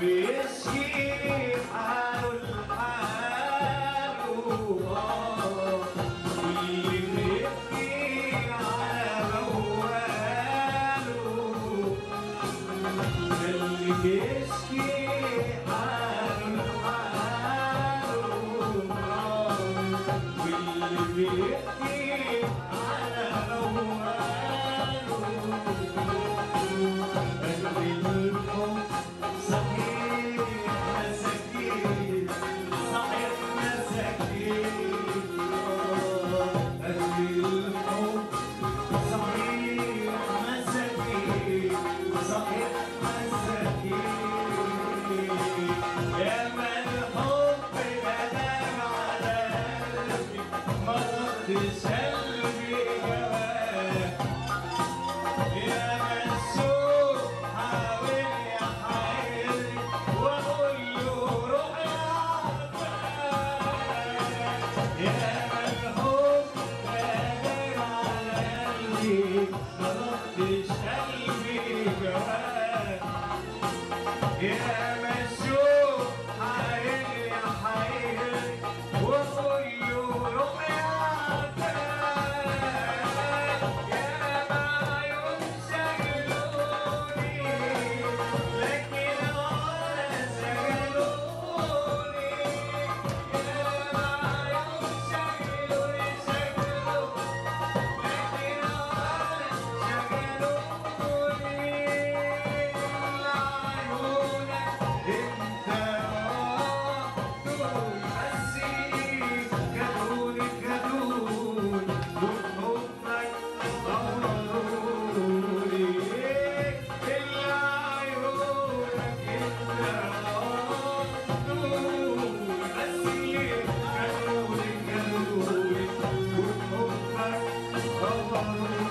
بالشيء حالو الحالو واللي بيبكي على موالو اللي بيشكي حالو الحالو واللي بيبكي Krishna Oh.